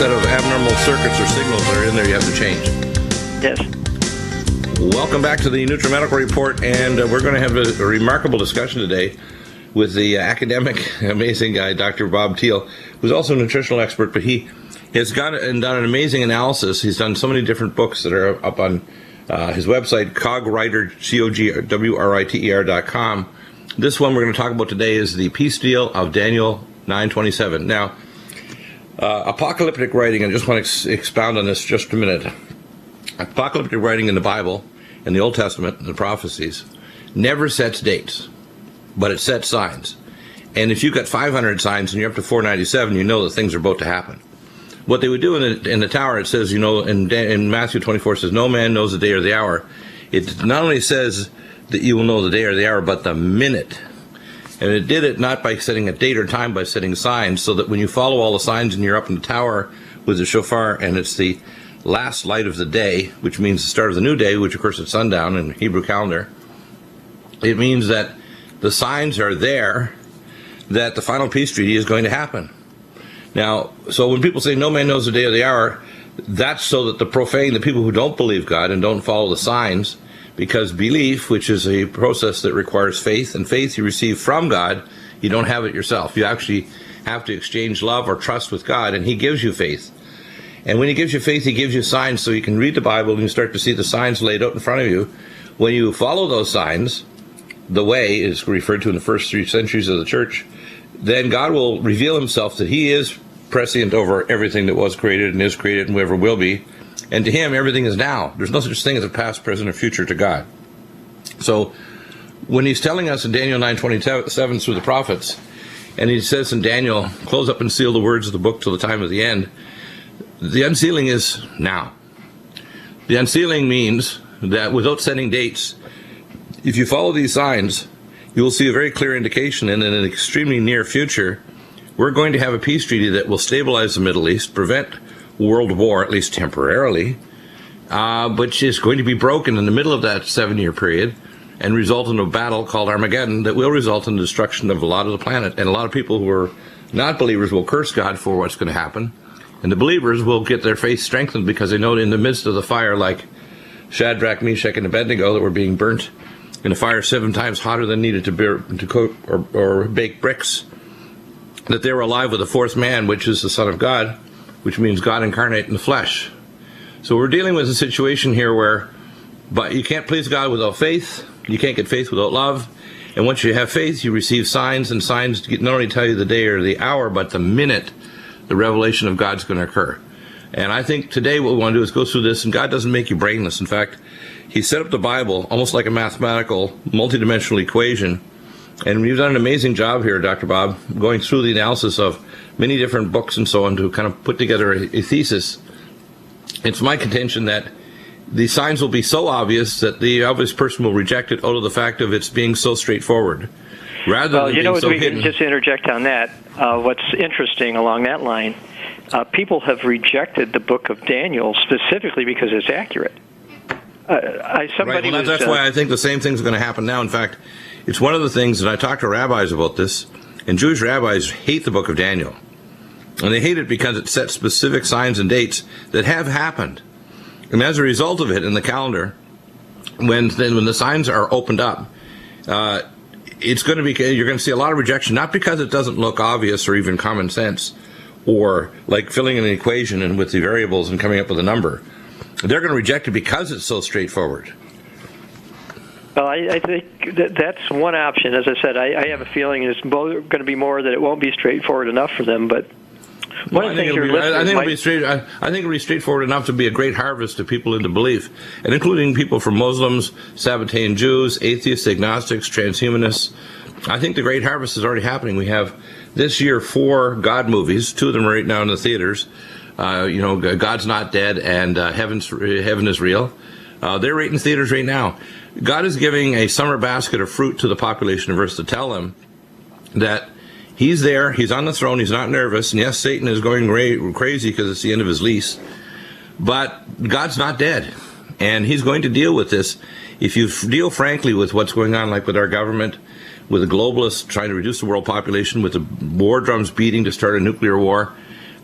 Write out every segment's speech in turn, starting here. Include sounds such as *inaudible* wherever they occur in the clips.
set of abnormal circuits or signals that are in there you have to change. Yes. Welcome back to the NutriMedical Report, and uh, we're going to have a, a, remarkable discussion today with the uh, academic, *laughs* amazing guy, Dr. Bob Thiel, who's also a nutritional expert, but he has got and done an amazing analysis. He's done so many different books that are up on uh, his website, cogwriter, C-O-G-W-R-I-T-E-R dot com. This one we're going to talk about today is the peace deal of Daniel 927. Now, uh, apocalyptic writing, I just want to ex- expound on this just a minute. Apocalyptic writing in the Bible, in the Old Testament, in the prophecies, never sets dates, but it sets signs. And if you've got 500 signs and you're up to 497, you know that things are about to happen. What they would do in the, in the tower, it says, you know, in, in Matthew 24 says, no man knows the day or the hour. It not only says that you will know the day or the hour, but the minute. And it did it not by setting a date or time, by setting signs, so that when you follow all the signs and you're up in the tower with the shofar, and it's the last light of the day, which means the start of the new day, which of course is sundown in Hebrew calendar, it means that the signs are there that the final peace treaty is going to happen. Now, so when people say no man knows the day or the hour, that's so that the profane, the people who don't believe God and don't follow the signs, because belief, which is a process that requires faith, and faith you receive from God, you don't have it yourself. You actually have to exchange love or trust with God, and He gives you faith. And when He gives you faith, He gives you signs so you can read the Bible and you start to see the signs laid out in front of you. When you follow those signs, the way is referred to in the first three centuries of the church, then God will reveal Himself that He is prescient over everything that was created and is created and ever will be. And to Him, everything is now. There's no such thing as a past, present, or future to God. So when He's telling us in Daniel 9:27 through the prophets, and He says in Daniel, "Close up and seal the words of the book till the time of the end," the unsealing is now. The unsealing means that without setting dates, if you follow these signs, you will see a very clear indication in an extremely near future, we're going to have a peace treaty that will stabilize the Middle East, prevent world war, at least temporarily, uh, which is going to be broken in the middle of that seven year period and result in a battle called Armageddon that will result in the destruction of a lot of the planet. And a lot of people who are not believers will curse God for what's going to happen. And the believers will get their faith strengthened because they know in the midst of the fire, like Shadrach, Meshach, and Abednego, that were being burnt in a fire seven times hotter than needed to, bear, to coat or, or bake bricks, that they were alive with the fourth man, which is the Son of God, which means God incarnate in the flesh. So we're dealing with a situation here where, but you can't please God without faith. You can't get faith without love. And once you have faith, you receive signs, and signs not only tell you the day or the hour, but the minute the revelation of God's going to occur. And I think today what we want to do is go through this, and God doesn't make you brainless. In fact, He set up the Bible almost like a mathematical, multidimensional equation. And you've done an amazing job here, Dr. Bob, going through the analysis of many different books and so on to kind of put together a, a thesis. It's my contention that the signs will be so obvious that the obvious person will reject it out of the fact of its being so straightforward. Rather well, you know, so we hidden. can just interject on that. Uh, what's interesting along that line, uh, people have rejected the book of Daniel specifically because it's accurate. Uh, I, somebody right. Well, was, that's uh, why I think the same thing's going to happen now. In fact, it's one of the things, and I talked to rabbis about this, and Jewish rabbis hate the book of Daniel. And they hate it because it sets specific signs and dates that have happened. And as a result of it in the calendar, when then when the signs are opened up, uh, it's going to be you're going to see a lot of rejection, not because it doesn't look obvious or even common sense, or like filling in an equation and with the variables and coming up with a number. They're going to reject it because it's so straightforward. Well, I, I think that that's one option. As I said, I, I have a feeling it's going to be more that it won't be straightforward enough for them. But one Well, I think, things it'll your be, I, think it'll be straight. I, I think it'll be straightforward enough to be a great harvest to people into belief, and including people from Muslims, Sabbatean Jews, atheists, agnostics, transhumanists. I think the great harvest is already happening. We have this year four God movies. Two of them are right now in the theaters. Uh, you know, God's not dead and uh, Heaven's Heaven is real. Uh, they're right in theaters right now. God is giving a summer basket of fruit to the population of Earth to tell them that he's there, he's on the throne, he's not nervous, and yes, Satan is going ra- crazy because it's the end of his lease, but God's not dead, and he's going to deal with this. If you deal frankly with what's going on, like with our government, with the globalists trying to reduce the world population, with the war drums beating to start a nuclear war,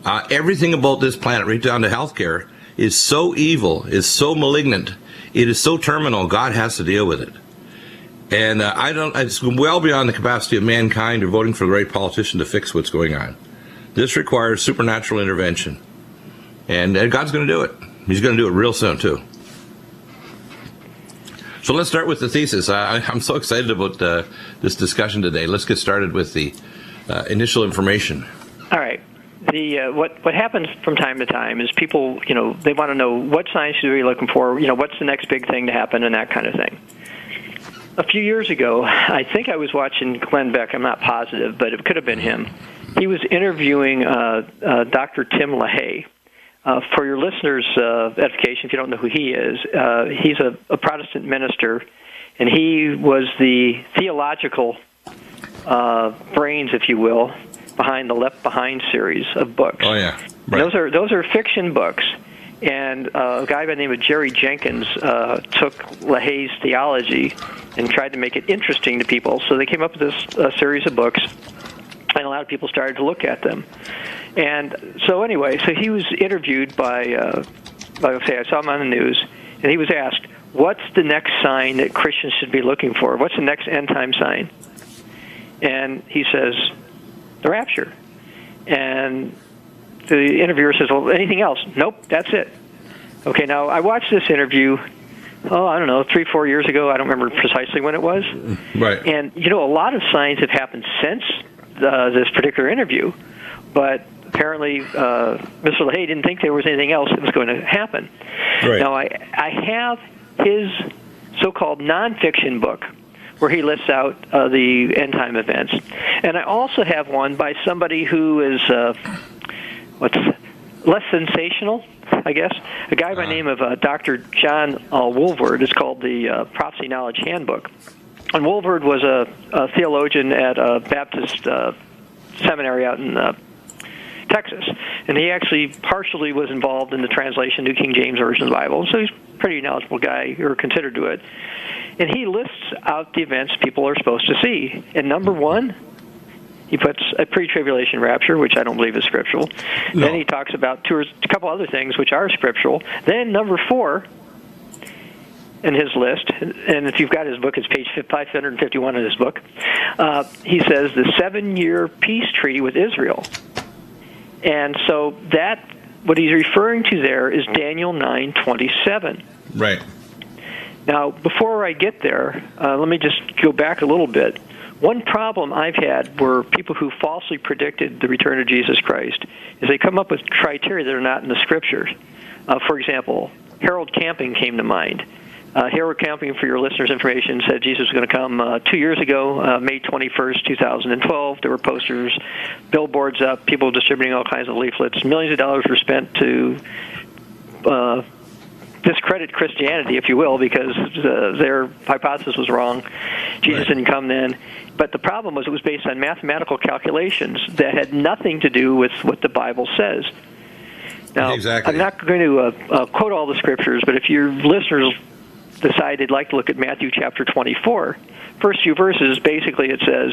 Uh, everything about this planet, right down to healthcare, is so evil, is so malignant, it is so terminal. God has to deal with it. And uh, I don't. It's well beyond the capacity of mankind or voting for the right politician to fix what's going on. This requires supernatural intervention, and, and God's going to do it. He's going to do it real soon too. So let's start with the thesis. I, I'm so excited about uh, this discussion today. Let's get started with the uh, initial information. All right. The uh, what what happens from time to time is people you know they want to know what science should we looking for you know what's the next big thing to happen and that kind of thing. A few years ago, I think I was watching Glenn Beck. I'm not positive, but it could have been him. He was interviewing uh, uh, Dr. Tim LaHaye. Uh, for your listeners' uh, edification, if you don't know who he is, uh, he's a, a Protestant minister, and he was the theological uh, brains, if you will, behind the Left Behind series of books. Oh yeah, right. those are those are fiction books. And uh, a guy by the name of Jerry Jenkins uh, took LaHaye's theology and tried to make it interesting to people. So they came up with this uh, series of books, and a lot of people started to look at them. And so anyway, so he was interviewed by, uh, like I say, I saw him on the news, and he was asked, "What's the next sign that Christians should be looking for? What's the next end time sign?" And he says, "The rapture." And the interviewer says, "Well, anything else?" Nope, that's it. Okay, now I watched this interview. Oh, I don't know, three, four years ago. I don't remember precisely when it was. Right. And you know, a lot of signs have happened since uh, this particular interview, but apparently uh, Mr. LaHaye didn't think there was anything else that was going to happen. Right. Now, I I have his so-called nonfiction book where he lists out uh, the end time events, and I also have one by somebody who is. Uh, what's less sensational, I guess. A guy by the uh-huh. name of uh, Dr. John uh, Walvoord is called the uh, Prophecy Knowledge Handbook. And Walvoord was a, a theologian at a Baptist uh, seminary out in uh, Texas, and he actually partially was involved in the translation New King James Version of the Bible. So he's a pretty knowledgeable guy, or considered to it. And he lists out the events people are supposed to see. And number one, he puts a pre-tribulation rapture, which I don't believe is scriptural. No. Then he talks about two or, a couple other things which are scriptural. Then number four in his list, and if you've got his book, it's page 551 in his book. Uh, he says the seven-year peace treaty with Israel, and so that what he's referring to there is Daniel 9:27. Right. Now, before I get there, uh, let me just go back a little bit. One problem I've had were people who falsely predicted the return of Jesus Christ is they come up with criteria that are not in the scriptures. Uh, for example, Harold Camping came to mind. Uh, Harold Camping, for your listeners' information, said Jesus was going to come uh, two years ago, uh, May 21st, 2012. There were posters, billboards up, people distributing all kinds of leaflets. Millions of dollars were spent to uh, discredit Christianity, if you will, because uh, their hypothesis was wrong. Jesus right. didn't come then. But the problem was it was based on mathematical calculations that had nothing to do with what the Bible says. Now, exactly. I'm not going to uh, uh, quote all the scriptures, but if your listeners decide they'd like to look at Matthew chapter 24, first few verses, basically it says,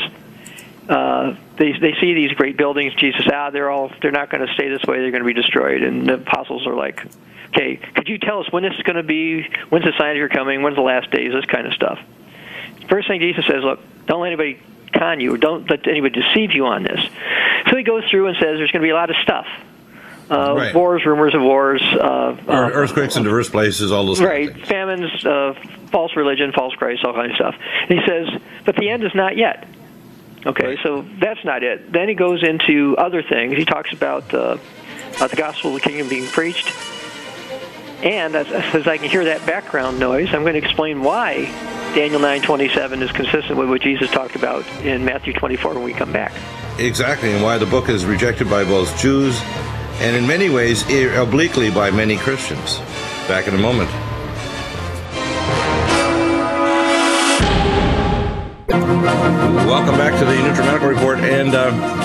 uh, they they see these great buildings. Jesus, ah, they're all they're not going to stay this way. They're going to be destroyed. And the apostles are like, okay, could you tell us when this is going to be? When's the sign of your coming? When's the last days? This kind of stuff. First thing Jesus says, look, don't let anybody con you, or don't let anybody deceive you on this. So he goes through and says there's going to be a lot of stuff. Uh, right. Wars, rumors of wars, uh, uh, earthquakes in diverse places, all those right, famines, uh, false religion, false Christ, all kind of stuff. And he says, but the end is not yet. Okay, right. so that's not it. Then he goes into other things. He talks about uh, uh, the gospel of the kingdom being preached. And as, as I can hear that background noise, I'm going to explain why Daniel 9:27 is consistent with what Jesus talked about in Matthew 24 when we come back. Exactly, and why the book is rejected by both Jews and in many ways obliquely by many Christians. Back in a moment. Welcome back to the NutriMedical Report, and uh,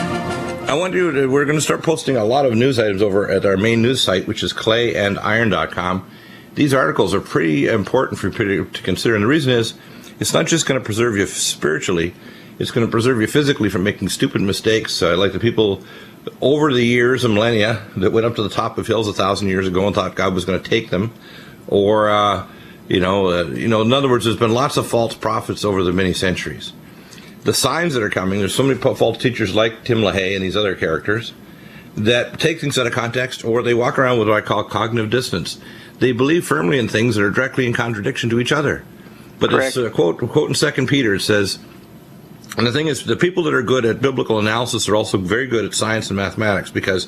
I want you to, we're going to start posting a lot of news items over at our main news site, which is clayandiron.com these articles are pretty important for you to consider. And the reason is, it's not just going to preserve you spiritually, it's going to preserve you physically from making stupid mistakes, uh, like the people over the years and millennia that went up to the top of hills a thousand years ago and thought God was going to take them, or uh, you know, uh, you know, in other words, there's been lots of false prophets over the many centuries. The signs that are coming, there's so many false teachers like Tim LaHaye and these other characters that take things out of context, or they walk around with what I call cognitive dissonance. They believe firmly in things that are directly in contradiction to each other. But Correct. it's a quote, quote in Second Peter. It says, and the thing is, the people that are good at biblical analysis are also very good at science and mathematics because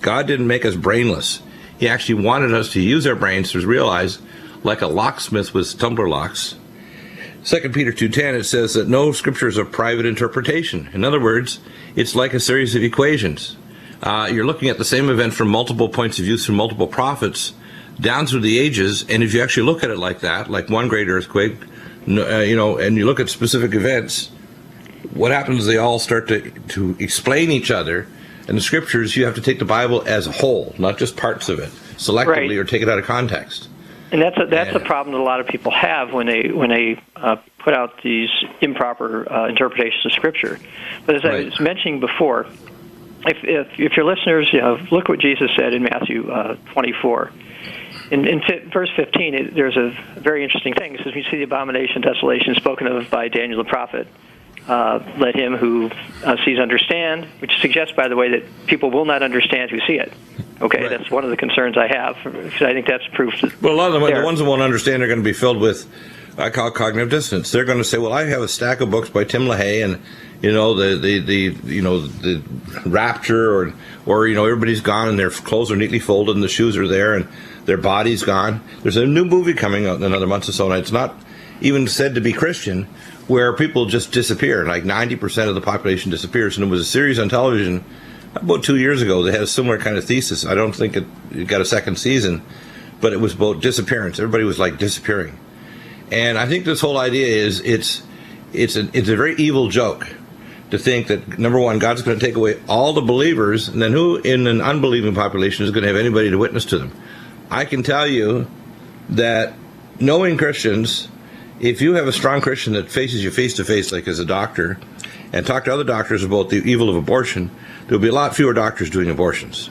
God didn't make us brainless. He actually wanted us to use our brains to realize, like a locksmith with tumbler locks. Second Peter two ten it says that no scripture is of private interpretation. In other words, it's like a series of equations. Uh, you're looking at the same event from multiple points of view through multiple prophets down through the ages, and if you actually look at it like that, like one great earthquake, uh, you know, and you look at specific events, what happens they all start to, to explain each other. And the scriptures, you have to take the Bible as a whole, not just parts of it, selectively, Right. or take it out of context. And that's a, that's Yeah. a problem that a lot of people have when they when they uh, put out these improper uh, interpretations of Scripture. But as I was mentioning before, if, if if your listeners, you know, look what Jesus said in Matthew uh, 24. In, in fi- verse 15, it, there's a very interesting thing. It says, "We see the abomination, desolation spoken of by Daniel the prophet. Uh, let him who uh, sees understand," which suggests, by the way, that people will not understand who see it. Okay, Right. that's one of the concerns I have because I think that's proof. That Well, a lot of them, the ones that won't understand are going to be filled with, I call cognitive dissonance. They're going to say, "Well, I have a stack of books by Tim LaHaye, and you know the the, the you know the rapture, or or you know everybody's gone and their clothes are neatly folded and the shoes are there and their body's gone." There's a new movie coming out in another month or so, and it's not even said to be Christian, where people just disappear. Like 90% of the population disappears, and it was a series on television about two years ago that had a similar kind of thesis. I don't think it, it got a second season, but it was about disappearance. Everybody was like disappearing, and I think this whole idea is it's it's a it's a very evil joke to think that number one, God's going to take away all the believers, and then who in an unbelieving population is going to have anybody to witness to them? I can tell you that knowing Christians, if you have a strong Christian that faces you face to face, like as a doctor, and talk to other doctors about the evil of abortion, there'll be a lot fewer doctors doing abortions.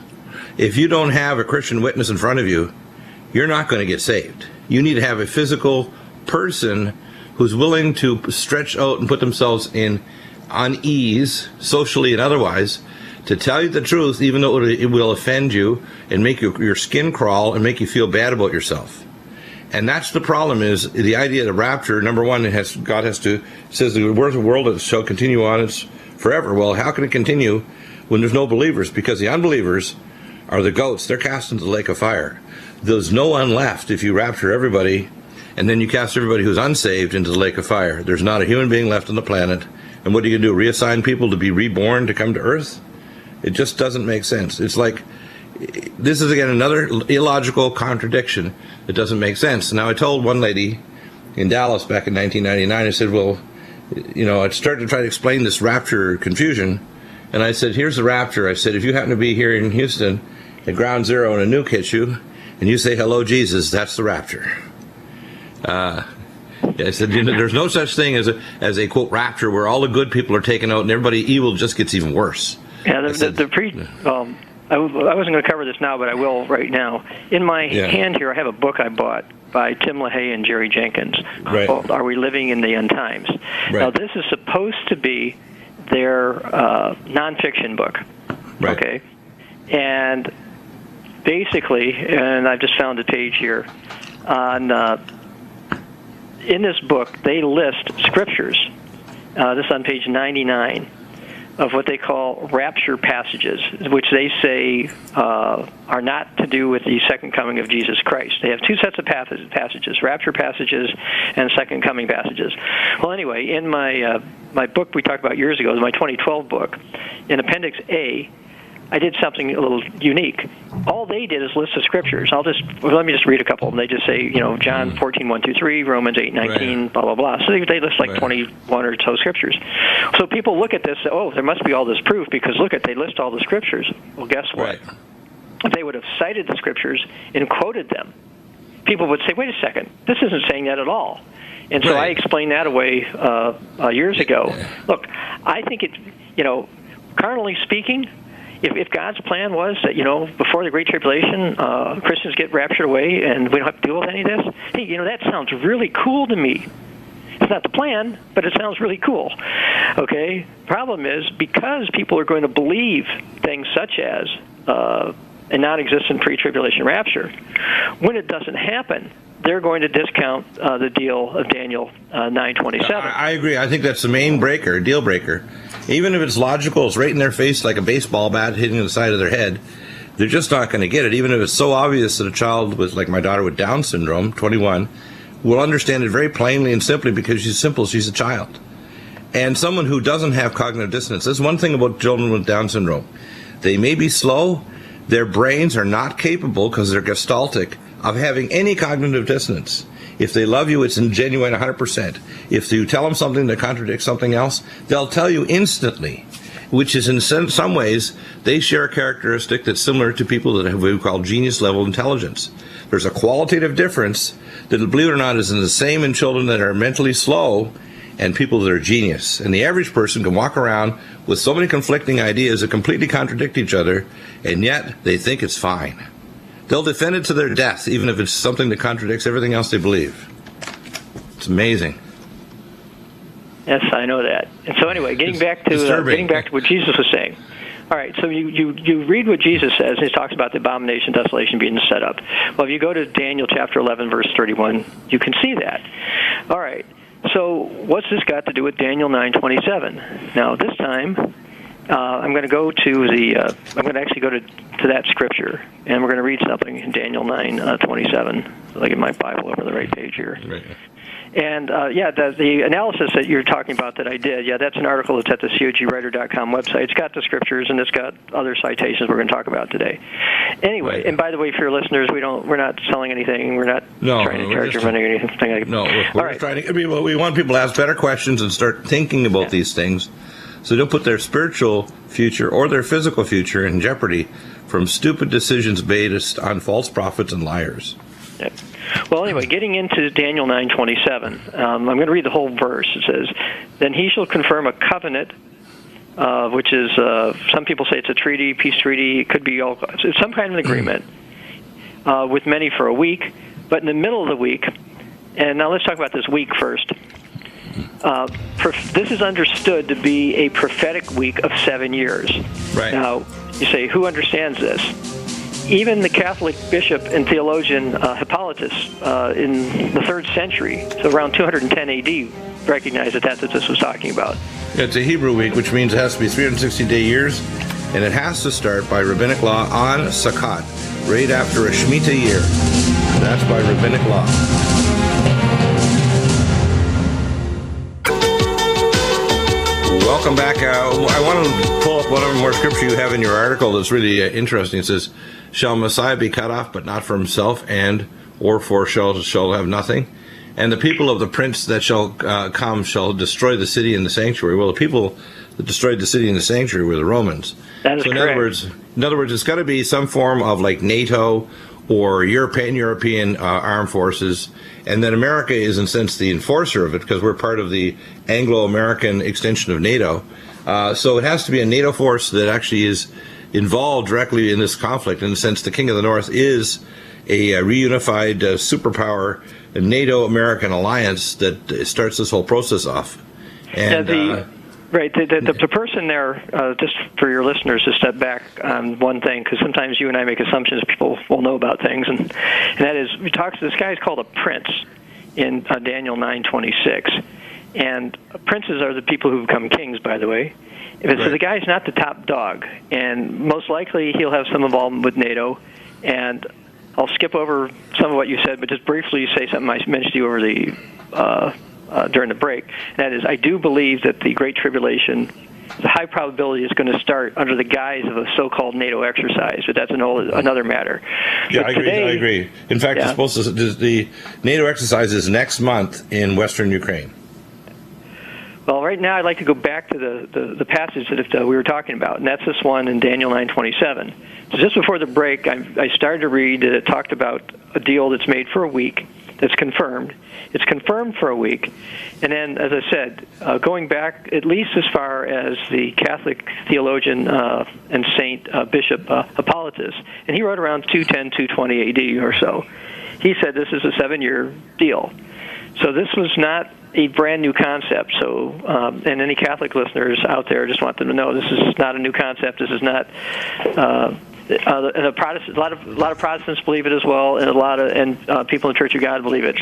If you don't have a Christian witness in front of you, you're not going to get saved. You need to have a physical person who's willing to stretch out and put themselves in unease, socially and otherwise, to tell you the truth, even though it will offend you and make you, your skin crawl and make you feel bad about yourself. And that's the problem is the idea of rapture, number one, has God has to says the world the world shall continue on its forever. Well, how can it continue when there's no believers? Because the unbelievers are the goats. They're cast into the lake of fire. There's no one left if you rapture everybody and then you cast everybody who's unsaved into the lake of fire. There's not a human being left on the planet. And what are you gonna do? Reassign people to be reborn to come to earth? It just doesn't make sense. It's like this is again another illogical contradiction that doesn't make sense. Now, I told one lady in Dallas back in 1999, I said, Well, you know, I started to try to explain this rapture confusion. And I said, Here's the rapture. I said, If you happen to be here in Houston at ground zero and a nuke hits you and you say, Hello, Jesus, that's the rapture. Uh, I said, you know, there's no such thing as a, as a quote rapture where all the good people are taken out and everybody evil just gets even worse. Yeah, the, said- the, the pre. Um, I, w- I wasn't going to cover this now, but I will right now. In my Yeah. hand here, I have a book I bought by Tim LaHaye and Jerry Jenkins Right. called "Are We Living in the End Times?" Right. Now, this is supposed to be their uh, nonfiction book. Right. Okay, and basically, and I've just found a page here on. Uh, in this book, they list scriptures. Uh, this is on page 99 of what they call rapture passages, which they say uh, are not to do with the second coming of Jesus Christ. They have two sets of pass- passages: rapture passages and second coming passages. Well, anyway, in my uh, my book we talked about years ago, my 2012 book, in Appendix A, I did something a little unique. All they did is list the scriptures. I'll just well, let me just read a couple of them. They just say, you know, John 14, 1 through 3, Romans 8, 19, Mm. Right. blah, blah, blah. So they, they list like Right. 21 or so scriptures. So people look at this, say, oh, there must be all this proof because look at they list all the scriptures. Well, guess what? Right. If they would have cited the scriptures and quoted them, people would say, wait a second, this isn't saying that at all. And so. I explained that away uh, uh, years ago. Look, I think it, you know, carnally speaking, if, if God's plan was that you know before the Great Tribulation, uh, Christians get raptured away and we don't have to deal with any of this, hey, you know that sounds really cool to me. It's not the plan, but it sounds really cool. Okay. Problem is because people are going to believe things such as uh, a non-existent pre-tribulation rapture, when it doesn't happen, they're going to discount uh, the deal of Daniel uh, 9:27. I, I agree. I think that's the main breaker, deal breaker. Even if it's logical, it's right in their face like a baseball bat hitting the side of their head. They're just not going to get it, even if it's so obvious that a child with, like my daughter with Down syndrome, 21, will understand it very plainly and simply because she's simple, she's a child. And someone who doesn't have cognitive dissonance, there's one thing about children with Down syndrome. They may be slow, their brains are not capable, because they're gestaltic, of having any cognitive dissonance. If they love you, it's in genuine 100%. If you tell them something that contradicts something else, they'll tell you instantly, which is in some ways, they share a characteristic that's similar to people that have what we call genius level intelligence. There's a qualitative difference that, believe it or not, is in the same in children that are mentally slow and people that are genius. And the average person can walk around with so many conflicting ideas that completely contradict each other, and yet they think it's fine. They'll defend it to their death, even if it's something that contradicts everything else they believe. It's amazing. Yes, I know that. And so, anyway, getting it's back to uh, getting back to what Jesus was saying. All right, so you, you, you read what Jesus says, and he talks about the abomination, desolation being set up. Well, if you go to Daniel chapter 11, verse 31, you can see that. All right, so what's this got to do with Daniel 9:27? Now, this time, uh, I'm going to go to the. Uh, I'm going to actually go to to that scripture, and we're going to read something in Daniel 9:27. Uh, so I get my Bible over the right page here. Right. And uh, yeah, the, the analysis that you're talking about that I did, yeah, that's an article that's at the cogwriter.com website. It's got the scriptures and it's got other citations we're going to talk about today. Anyway, right. and by the way, for your listeners, we don't, we're not selling anything. We're not no, trying to charge you money or anything. Like that. no, we're, we're right. trying to. I mean, we want people to ask better questions and start thinking about yeah. these things, so don't put their spiritual future or their physical future in jeopardy from stupid decisions based on false prophets and liars. Yeah. Well, anyway, getting into Daniel 9:27, um, I'm going to read the whole verse. It says, "Then he shall confirm a covenant." Uh, which is uh, some people say it's a treaty, peace treaty. It could be all it's some kind of an *clears throat* agreement uh, with many for a week, but in the middle of the week, and now let's talk about this week first. Uh, this is understood to be a prophetic week of seven years. Right. Now, you say, who understands this? even the Catholic bishop and theologian uh, Hippolytus uh, in the third century, so around 210 AD, recognized that that's what this was talking about. It's a Hebrew week, which means it has to be 360 day years, and it has to start by rabbinic law on Sukkot, right after a Shemitah year. That's by rabbinic law. Welcome back. Uh, I want to pull up one more scripture you have in your article that's really uh, interesting. It says, shall Messiah be cut off, but not for himself, and or for shall shall have nothing. And the people of the prince that shall uh, come shall destroy the city and the sanctuary. Well, the people that destroyed the city and the sanctuary were the Romans. That is so in correct. other words, in other words, it's got to be some form of like NATO or European European uh, armed forces, and then America is in a sense the enforcer of it because we're part of the Anglo-American extension of NATO. Uh, so it has to be a NATO force that actually is involved directly in this conflict. In the sense, the King of the North is a, a reunified uh, superpower, a NATO American alliance that starts this whole process off. And yeah, the, uh, right, the, the, the, person there, uh, just for your listeners to step back on one thing, because sometimes you and I make assumptions people will know about things, and, and that is, we talk. To this guy is called a prince in uh, Daniel nine twenty six, and princes are the people who become kings, by the way. Right. So the guy's not the top dog, and most likely he'll have some involvement with NATO. And I'll skip over some of what you said, but just briefly say something I mentioned to you over the uh, uh, during the break. That is, I do believe that the Great Tribulation, the high probability is going to start under the guise of a so-called NATO exercise, but that's an old, another matter. Yeah, I agree. I agree. In fact, yeah. it's supposed to the NATO exercise is next month in western Ukraine. Well, right now I'd like to go back to the, the, the passage that uh, we were talking about, and that's this one in Daniel 9:27. So just before the break, I, I started to read that it talked about a deal that's made for a week that's confirmed. It's confirmed for a week, and then, as I said, uh, going back at least as far as the Catholic theologian uh, and saint uh, Bishop uh, Hippolytus, and he wrote around 210, 220 AD or so. He said this is a seven-year deal. So this was not a brand new concept. So, um, and any Catholic listeners out there, just want them to know this is not a new concept. This is not. Uh, and the Protestants, a lot of a lot of Protestants believe it as well, and a lot of and uh, people in the Church of God believe it.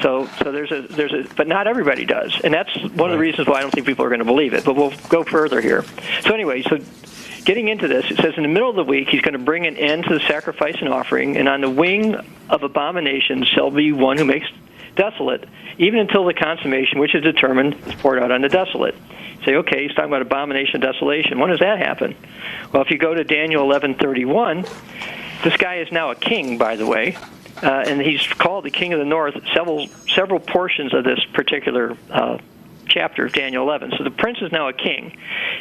So, so there's a there's a, but not everybody does, and that's one right. of the reasons why I don't think people are going to believe it. But we'll go further here. So anyway, so getting into this, it says in the middle of the week he's going to bring an end to the sacrifice and offering, and on the wing of abomination shall be one who makes desolate, even until the consummation which is determined is poured out on the desolate. Say, okay, he's talking about abomination and desolation. When does that happen? Well, if you go to Daniel 11:31, this guy is now a king, by the way, uh, and he's called the king of the north. Several several portions of this particular uh, chapter of Daniel 11. So the prince is now a king.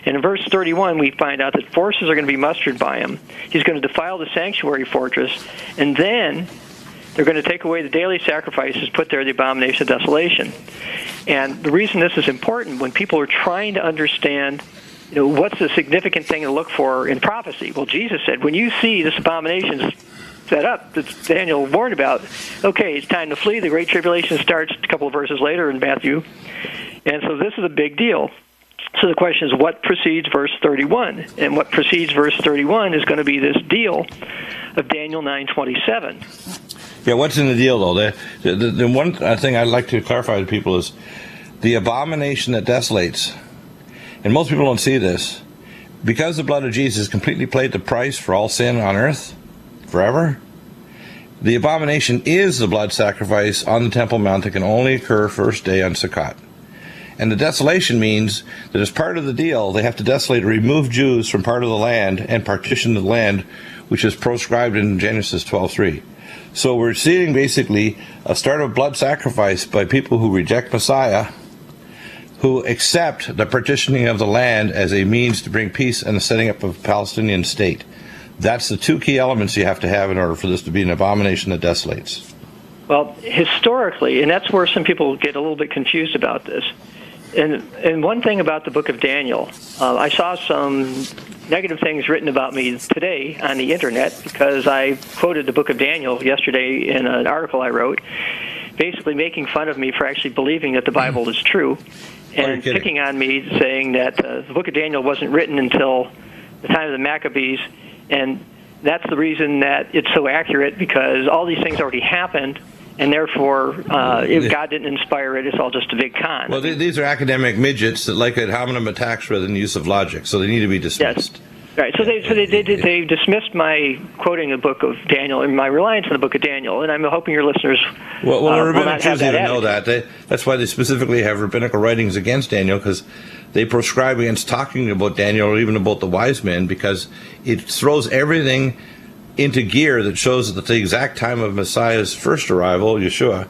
And in verse 31, we find out that forces are going to be mustered by him. He's going to defile the sanctuary fortress, and then they're going to take away the daily sacrifices, put there the abomination of desolation. And the reason this is important, when people are trying to understand, you know, what's the significant thing to look for in prophecy? Well, Jesus said, when you see this abomination set up that Daniel warned about, okay, it's time to flee. The Great Tribulation starts a couple of verses later in Matthew. And so this is a big deal. So the question is, what precedes verse 31? And what precedes verse 31 is going to be this deal of Daniel 9:27. Yeah, what's in the deal though? The, the, the one thing I'd like to clarify to people is the abomination that desolates, and most people don't see this, because the blood of Jesus completely paid the price for all sin on earth forever. The abomination is the blood sacrifice on the Temple Mount that can only occur first day on Sukkot. And the desolation means that as part of the deal, they have to desolate remove Jews from part of the land and partition the land, which is proscribed in Genesis 12:3. So we're seeing basically a start of blood sacrifice by people who reject Messiah, who accept the partitioning of the land as a means to bring peace and the setting up of a Palestinian state. That's the two key elements you have to have in order for this to be an abomination that desolates. Well, historically, and that's where some people get a little bit confused about this. And and one thing about the book of Daniel, uh, I saw some negative things written about me today on the internet because I quoted the book of Daniel yesterday in an article I wrote, basically making fun of me for actually believing that the Bible is true, and picking on me, saying that uh, the book of Daniel wasn't written until the time of the Maccabees, and that's the reason that it's so accurate because all these things already happened and therefore, uh, if God didn't inspire it, it's all just a big con. Well, these are academic midgets that like ad hominem attacks rather than use of logic, so they need to be dismissed. Yes. Right. So they so they, they they dismissed my quoting the book of Daniel and my reliance on the book of Daniel, and I'm hoping your listeners. Well, well, uh, rabbinic Jews even know that. They, that's why they specifically have rabbinical writings against Daniel because they prescribe against talking about Daniel or even about the wise men because it throws everything into gear that shows that the exact time of Messiah's first arrival, Yeshua,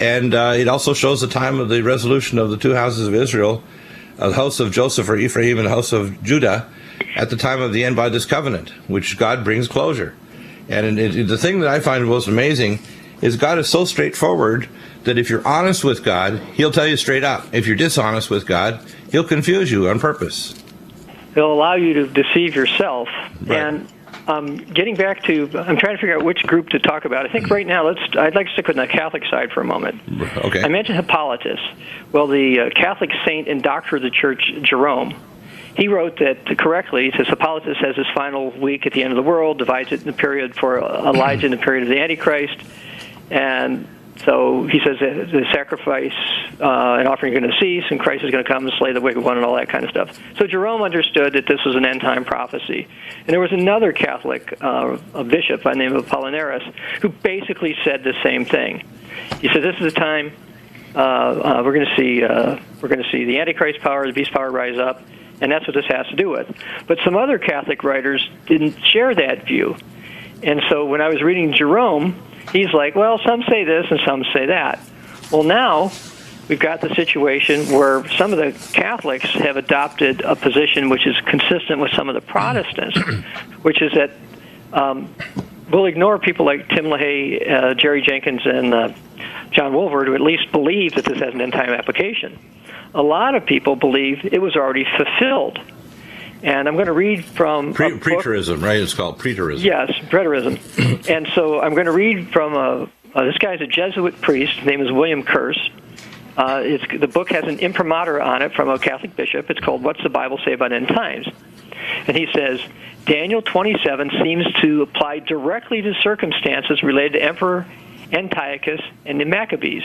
and uh, it also shows the time of the resolution of the two houses of Israel, uh, the house of Joseph or Ephraim and the house of Judah, at the time of the end by this covenant, which God brings closure. And it, it, the thing that I find most amazing is God is so straightforward that if you're honest with God, He'll tell you straight up. If you're dishonest with God, He'll confuse you on purpose. He'll allow you to deceive yourself. Right. And um, getting back to, I'm trying to figure out which group to talk about. I think right now, let's. I'd like to stick with the Catholic side for a moment. Okay. I mentioned Hippolytus. Well, the uh, Catholic saint and doctor of the Church, Jerome, he wrote that correctly. He says Hippolytus has his final week at the end of the world, divides it in the period for Elijah and the period of the Antichrist, and so he says the sacrifice uh, and offering are going to cease, and Christ is going to come and slay the wicked one, and all that kind of stuff. So Jerome understood that this was an end time prophecy. And there was another Catholic uh, bishop by the name of Apollinaris who basically said the same thing. He said, "This is the time uh, uh, we're going to see uh, we're going to see the Antichrist power, the beast power rise up." And that's what this has to do with. But some other Catholic writers didn't share that view. And so when I was reading Jerome, he's like, well, some say this and some say that. Well, now we've got the situation where some of the Catholics have adopted a position which is consistent with some of the Protestants, *clears throat* which is that um, we'll ignore people like Tim LaHaye, uh, Jerry Jenkins, and uh, John Walvoord who at least believe that this has an end time application. A lot of people believe it was already fulfilled. And I'm going to read from Pre- preterism, right? It's called preterism. Yes, preterism. *clears throat* and so I'm going to read from a. Uh, this guy's a Jesuit priest. His name is William Kurz. Uh, the book has an imprimatur on it from a Catholic bishop. It's called "What's the Bible Say About End Times?" And he says Daniel 27 seems to apply directly to circumstances related to Emperor Antiochus and the Maccabees.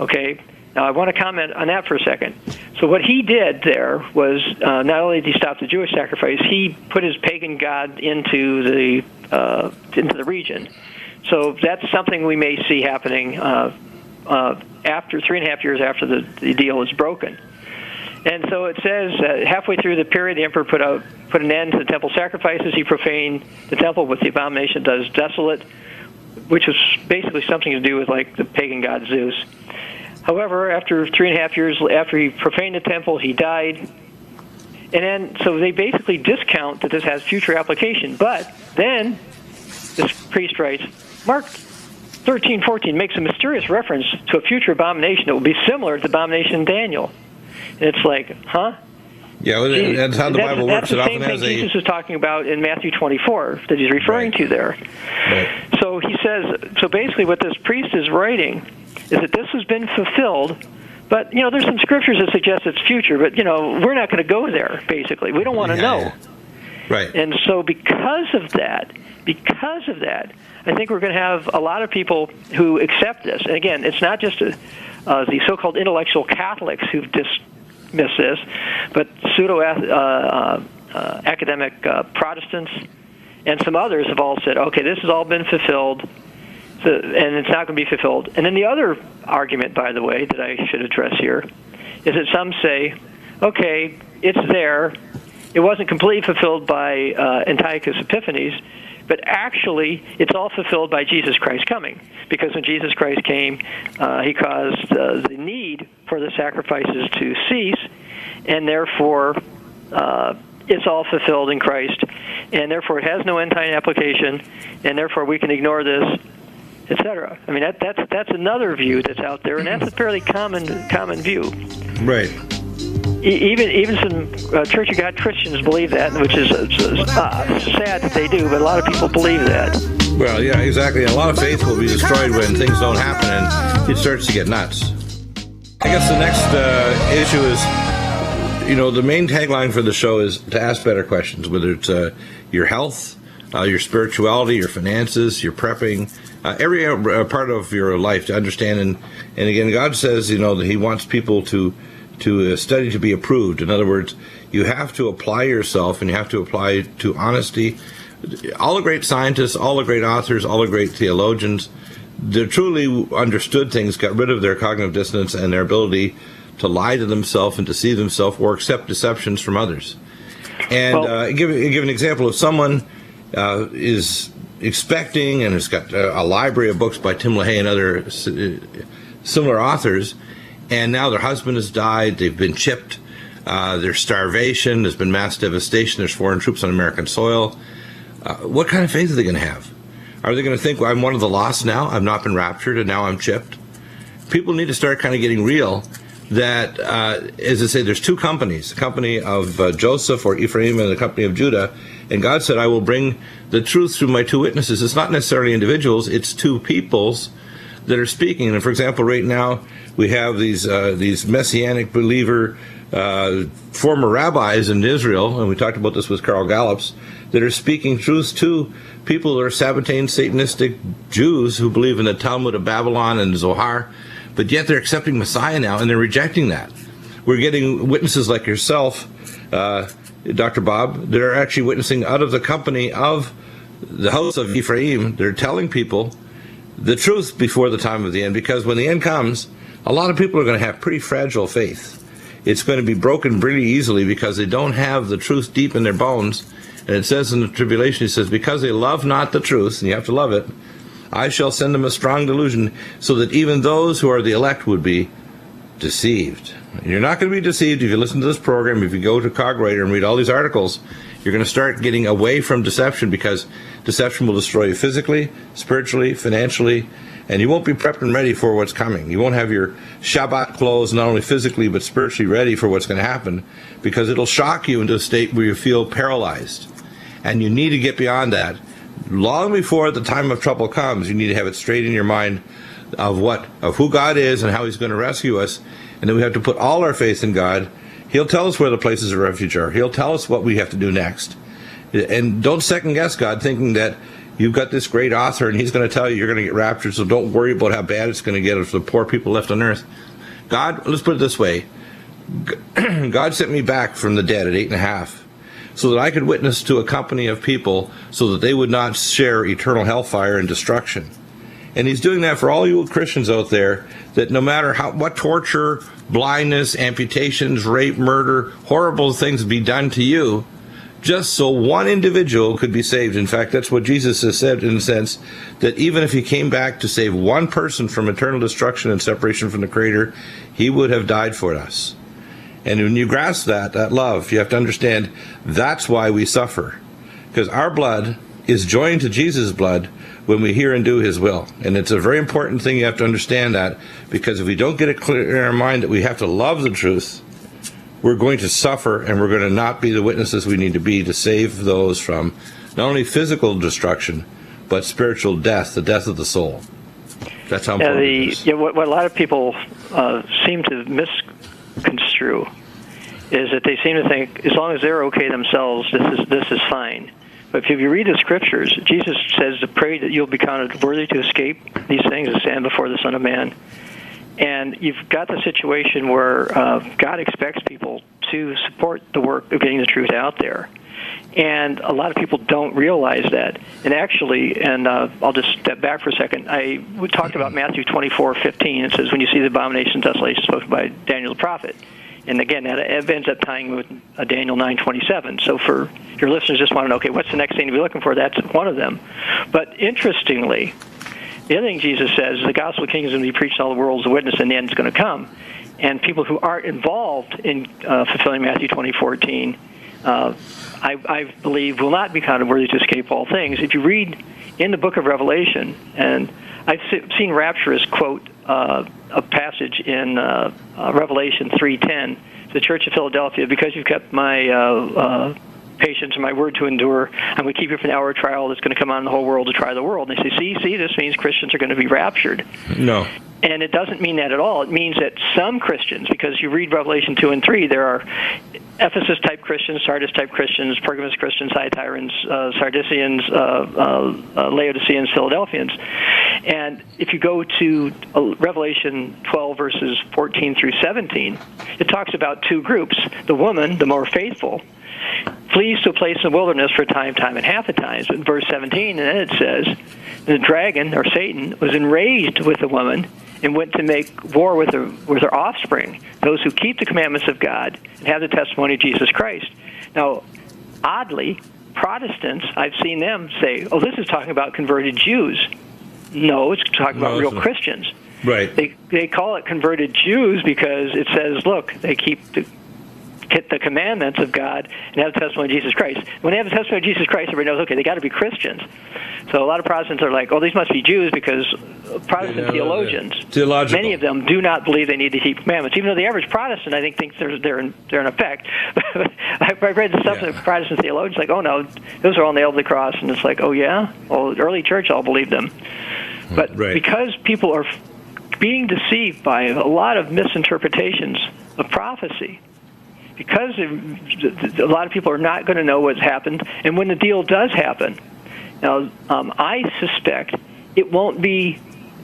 Okay, now I want to comment on that for a second. So what he did there was uh, not only did he stop the Jewish sacrifice, he put his pagan god into the uh, into the region. So that's something we may see happening uh, uh, after three and a half years after the, the deal is broken. And so it says halfway through the period, the emperor put out put an end to the temple sacrifices. He profaned the temple with the abomination does desolate, which was basically something to do with like the pagan god Zeus. However, after three and a half years after he profaned the temple, he died. And then, so they basically discount that this has future application. But then, this priest writes, Mark 13, 14 makes a mysterious reference to a future abomination that will be similar to the abomination in Daniel. And it's like, huh? Yeah, well, that's how the that's, Bible works. That's the same thing Jesus is talking about in Matthew 24 that he's referring right. to there. Right. So he says, so basically what this priest is writing is that this has been fulfilled, but you know there's some scriptures that suggest it's future, but you know we're not going to go there. Basically, we don't want to Yeah, know. yeah. Right. And so because of that, because of that, I think we're going to have a lot of people who accept this. And again, it's not just a, uh, the so-called intellectual Catholics who've dismissed this, but pseudo uh, uh, uh, academic uh, Protestants and some others have all said, okay, this has all been fulfilled. So, and it's not going to be fulfilled. And then the other argument, by the way, that I should address here is that some say, okay, it's there. It wasn't completely fulfilled by uh, Antiochus Epiphanes, but actually, it's all fulfilled by Jesus Christ coming. Because when Jesus Christ came, uh, he caused uh, the need for the sacrifices to cease, and therefore, uh, it's all fulfilled in Christ, and therefore it has no end time application, and therefore we can ignore this etc. I mean, that, that's that's another view that's out there, and that's a fairly common common view. Right. E- even even some uh, Church of God Christians believe that, which is uh, uh, sad that they do, but a lot of people believe that. Well, yeah, exactly. A lot of faith will be destroyed when things don't happen and it starts to get nuts. I guess the next uh, issue is, you know, the main tagline for the show is to ask better questions, whether it's uh, your health, uh, your spirituality, your finances, your prepping, uh, every uh, part of your life to understand. And, and again, God says, you know, that He wants people to to uh, study to be approved. In other words, you have to apply yourself and you have to apply to honesty. All the great scientists, all the great authors, all the great theologians, they truly understood things, got rid of their cognitive dissonance and their ability to lie to themselves and deceive themselves or accept deceptions from others. And Well- uh, give, give an example. of someone uh, is expecting and has got a, library of books by Tim LaHaye and other uh, similar authors, and now their husband has died, they've been chipped, uh, there's starvation, there's been mass devastation, there's foreign troops on American soil. Uh, what kind of faith are they going to have? Are they going to think, well, I'm one of the lost now, I've not been raptured, and now I'm chipped? People need to start kind of getting real that, uh, as I say, there's two companies the company of uh, Joseph or Ephraim and the company of Judah. And God said, I will bring the truth through my two witnesses. It's not necessarily individuals, it's two peoples that are speaking. And for example, right now we have these uh, these messianic believer uh, former rabbis in Israel, and we talked about this with Carl Gallups, that are speaking truth to people who are sabotaging Satanistic Jews who believe in the Talmud of Babylon and Zohar, but yet they're accepting Messiah now and they're rejecting that. We're getting witnesses like yourself, uh, Dr. Bob, that are actually witnessing out of the company of the house of Ephraim. They're telling people the truth before the time of the end because when the end comes, a lot of people are going to have pretty fragile faith. It's going to be broken pretty easily because they don't have the truth deep in their bones. And it says in the tribulation, it says, because they love not the truth, and you have to love it, I shall send them a strong delusion so that even those who are the elect would be deceived. You're not going to be deceived if you listen to this program, if you go to Cogwriter and read all these articles, You're going to start getting away from deception because deception will destroy you physically, spiritually, financially, and you won't be prepped and ready for what's coming. You won't have your Shabbat clothes, not only physically but spiritually ready for what's going to happen because it'll shock you into a state where you feel paralyzed. And you need to get beyond that. Long before the time of trouble comes, you need to have it straight in your mind of what of who God is and how He's going to rescue us, and then we have to put all our faith in God. He'll tell us where the places of refuge are. He'll tell us what we have to do next, and don't second guess God, thinking that you've got this great author and He's going to tell you you're going to get raptured. So don't worry about how bad it's going to get for the poor people left on earth. God, let's put it this way: *clears throat* God sent me back from the dead at eight and a half so that I could witness to a company of people so that they would not share eternal hellfire and destruction. And he's doing that for all you Christians out there that no matter how what torture, blindness, amputations, rape, murder, horrible things be done to you, just so one individual could be saved. In fact, that's what Jesus has said in a sense that even if he came back to save one person from eternal destruction and separation from the Creator, he would have died for us. And when you grasp that, that love, you have to understand that's why we suffer. Because our blood is joined to Jesus' blood when we hear and do his will. And it's a very important thing you have to understand that because if we don't get it clear in our mind that we have to love the truth, we're going to suffer and we're going to not be the witnesses we need to be to save those from not only physical destruction, but spiritual death, the death of the soul. That's how important yeah, the, it is. Yeah, what, what a lot of people uh, seem to misconstrue is that they seem to think as long as they're okay themselves, this is this is fine. But if you read the scriptures, Jesus says to pray that you'll be counted worthy to escape these things and stand before the Son of Man. And you've got the situation where uh, God expects people to support the work of getting the truth out there. And a lot of people don't realize that. And actually, and uh, I'll just step back for a second. I we talked about Matthew 24:15. It says, "When you see the abomination, desolation spoken by Daniel the prophet." And again, that ends up tying with uh, Daniel 9:27. So for your listeners, just want to know, okay, what's the next thing to be looking for? That's one of them. But interestingly, the other thing Jesus says, is the gospel of the kingdom is going to be preached in all the world as a witness, and the end is going to come. And people who aren't involved in uh, fulfilling Matthew 20:14, uh, I, I believe, will not be counted worthy to escape all things. If you read in the book of Revelation, and I've seen rapturous quote a passage in uh, uh, Revelation 3:10, the Church of Philadelphia, because you've kept my uh, uh, patience and my word to endure, I'm going to keep you from the hour of trial that's going to come on the whole world to try the world. And they say, see, see, this means Christians are going to be raptured. No. And it doesn't mean that at all. It means that some Christians, because you read Revelation 2 and 3, there are Ephesus type Christians, Sardis type Christians, Pergamos Christians, Thyatirans, uh, Sardisians, uh, uh, uh, Laodiceans, Philadelphians. And if you go to uh, Revelation 12, verses 14 through 17, it talks about two groups the woman, the more faithful, flees to a place in the wilderness for a time, time, and half a time. In verse 17, and then it says, the dragon, or Satan, was enraged with the woman and went to make war with her, with her offspring, those who keep the commandments of God and have the testimony of Jesus Christ. Now, oddly, Protestants, I've seen them say, oh, this is talking about converted Jews. No, it's talking about real Christians. Right. They they call it converted Jews because it says, look, they keep the the commandments of God and have the testimony of Jesus Christ. When they have the testimony of Jesus Christ, everybody knows, okay, they got to be Christians. So a lot of Protestants are like, oh, these must be Jews because Protestant theologians, Theological. many of them do not believe they need to keep commandments. Even though the average Protestant, I think, thinks they're they're in, they're in effect. *laughs* I've read the stuff yeah. that Protestant theologians like, oh no, those are all nailed to the cross, and it's like, oh yeah, well, early church all believed them. But right. because people are being deceived by a lot of misinterpretations of prophecy, because a lot of people are not going to know what's happened, and when the deal does happen, now um, I suspect it won't be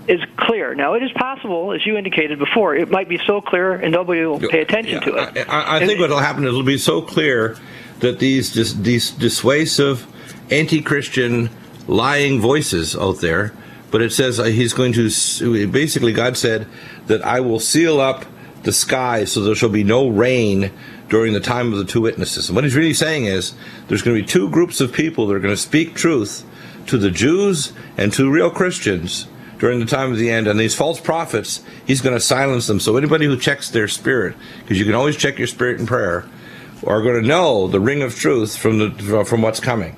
as clear. Now it is possible, as you indicated before, it might be so clear and nobody will pay attention yeah, to it. I, I think what will happen is it'll be so clear that these dis, these dissuasive, anti-Christian, lying voices out there. But it says uh, he's going to basically God said that I will seal up the sky so there shall be no rain during the time of the two witnesses. And what he's really saying is there's going to be two groups of people that are going to speak truth to the Jews and to real Christians during the time of the end. And these false prophets, he's going to silence them. So anybody who checks their spirit, because you can always check your spirit in prayer, are going to know the ring of truth from the from what's coming,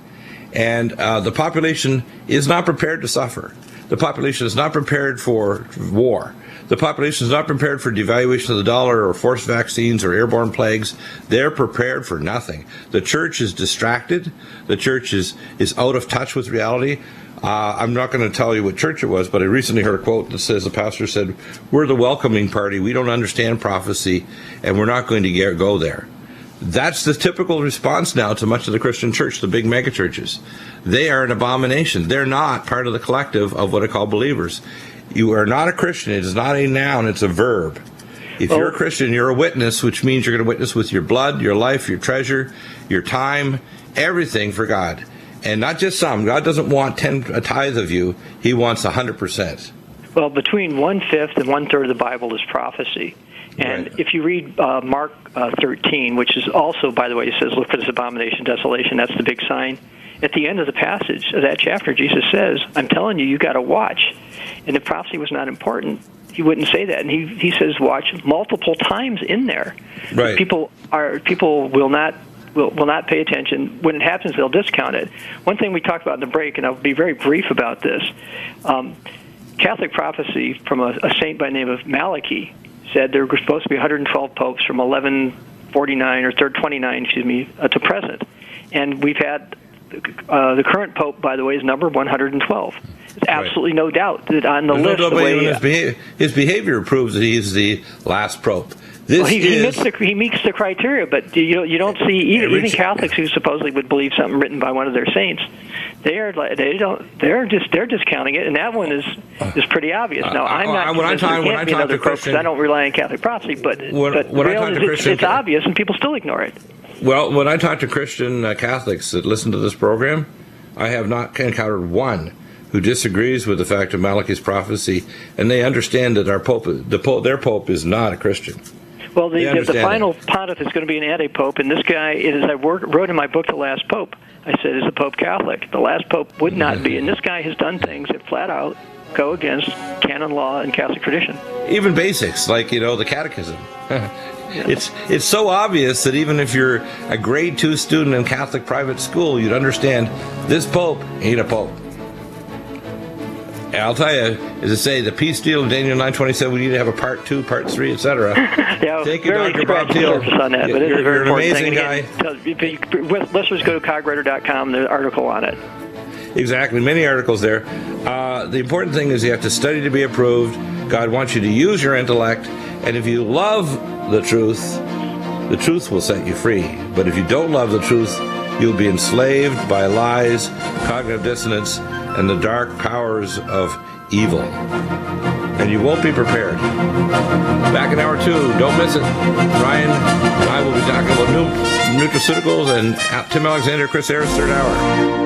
and uh, the population is not prepared to suffer. The population is not prepared for war. The population is not prepared for devaluation of the dollar or forced vaccines or airborne plagues. They're prepared for nothing. The church is distracted. The church is, is out of touch with reality. Uh, I'm not going to tell you what church it was, but I recently heard a quote that says the pastor said, We're the welcoming party. We don't understand prophecy, and we're not going to get, go there. That's the typical response now to much of the Christian church, the big megachurches. They are an abomination. They're not part of the collective of what I call believers. You are not a Christian. It is not a noun, it's a verb. If you're a Christian, you're a witness, which means you're going to witness with your blood, your life, your treasure, your time, everything for God. And not just some. God doesn't want 10 a tithe of you, He wants 100%. Well, between one fifth and one third of the Bible is prophecy. And Right. if you read uh, Mark uh, 13, which is also, by the way, it says, look for this abomination, desolation, that's the big sign. At the end of the passage of that chapter, Jesus says, I'm telling you, you got to watch. And if prophecy was not important, he wouldn't say that. And he, he says, watch multiple times in there. Right. People are people will not will, will not pay attention. When it happens, they'll discount it. One thing we talked about in the break, and I'll be very brief about this. Um, Catholic prophecy from a, a saint by the name of Malachy said there were supposed to be 112 popes from 1149 or 329, excuse me, uh, to present, and we've had uh, the current pope, by the way, is number 112. There's absolutely no doubt that on the There's no list, doubt the about way his, behavior, his behavior proves that he's the last pope. This well, he, he, meets the, he meets the criteria, but you you don't see even, even Catholics who supposedly would believe something written by one of their saints. They are they don't they're just they're discounting it, and that one is is pretty obvious. Now I'm Uh, not when I talk- when I talk to another pope 'cause Christian- I don't rely on Catholic prophecy, but When- but when I talk to it's, it's obvious, and people still ignore it. Well, when I talk to Christian uh, Catholics that listen to this program, I have not encountered one who disagrees with the fact of Malachy's prophecy, and they understand that our pope, the pope, their pope, is not a Christian. Well, the, the, the final pontiff is going to be an anti-pope, and this guy, as I wrote in my book, The Last Pope, I said, is a pope Catholic? The last pope would not be, and this guy has done things that flat out go against canon law and Catholic tradition. Even basics like you know the catechism. *laughs* It's it's so obvious that even if you're a grade two student in Catholic private school, you'd understand this pope ain't a pope. And I'll tell you, as I say, the peace deal in Daniel nine twenty seven, we need to have a part two, part three, etc. *laughs* Yeah, Thank you, Dr. Bob Thiel on that, but it's You're- a very you're an amazing thing. guy. Again, if you- if listeners go to cogwriter.com, there's an article on it. Exactly, many articles there. Uh, the important thing is you have to study to be approved. God wants you to use your intellect, and if you love the truth, the truth will set you free. But if you don't love the truth, you'll be enslaved by lies, cognitive dissonance, and the dark powers of evil. And you won't be prepared. Back in hour two, don't miss it. Ryan and I will be talking about new nutraceuticals and Tim Alexander, Chris Harris, third hour.